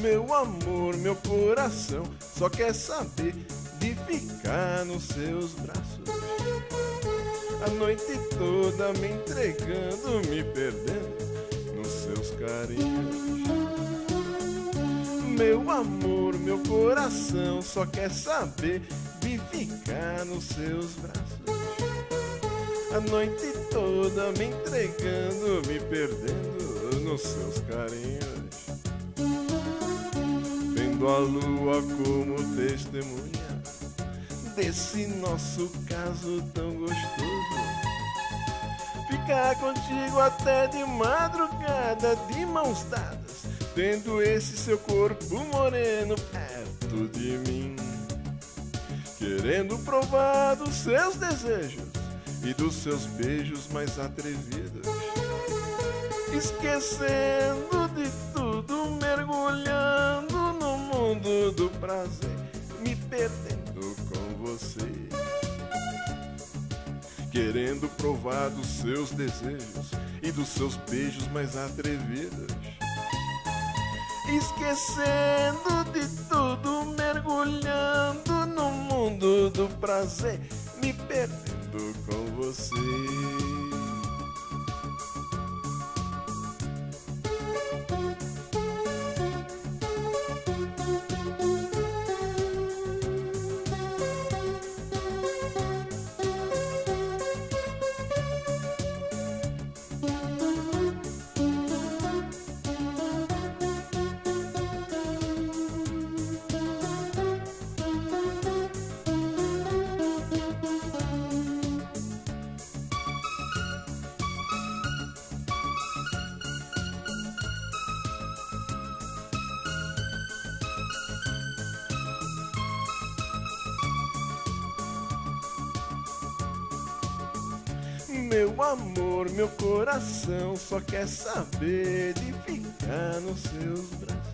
Meu amor, meu coração só quer saber de ficar nos seus braços. A noite toda me entregando, me perdendo nos seus carinhos. Meu amor, meu coração só quer saber de ficar nos seus braços. A noite toda me entregando, me perdendo nos seus carinhos. Vendo a lua como testemunha desse nosso caso tão gostoso. Ficar contigo até de madrugada, de mãos dadas, tendo esse seu corpo moreno perto de mim. Querendo provar dos seus desejos e dos seus beijos mais atrevidos. Esquecendo de tudo, mergulhando do prazer, me perdendo com você. Querendo provar dos seus desejos e dos seus beijos mais atrevidos. Esquecendo de tudo, mergulhando no mundo do prazer, me perdendo com você. Meu amor, meu coração só quer saber de ficar nos seus braços.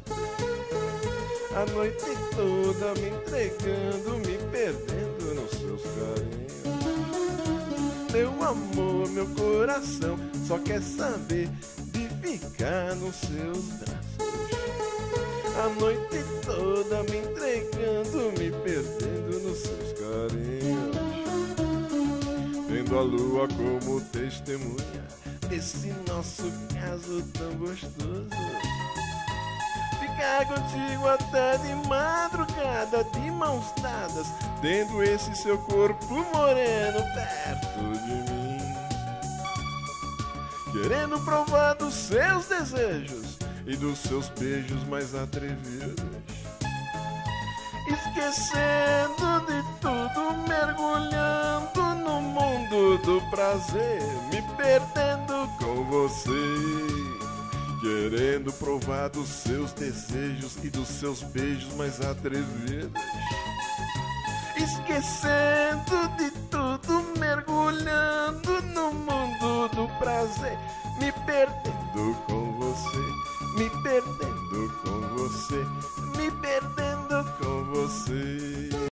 A noite toda me entregando, me perdendo nos seus carinhos. Meu amor, meu coração só quer saber de ficar nos seus braços. A noite toda me entregando, me perdendo nos seus carinhos. Tendo a lua como testemunha desse nosso caso tão gostoso. Ficar contigo até de madrugada, de mãos dadas, tendo esse seu corpo moreno perto de mim. Querendo provar dos seus desejos e dos seus beijos mais atrevidos. Esquecendo de tudo, prazer, me perdendo com você. Querendo provar dos seus desejos e dos seus beijos mais atrevidos. Esquecendo de tudo, mergulhando no mundo do prazer, me perdendo com você, me perdendo com você, me perdendo com você.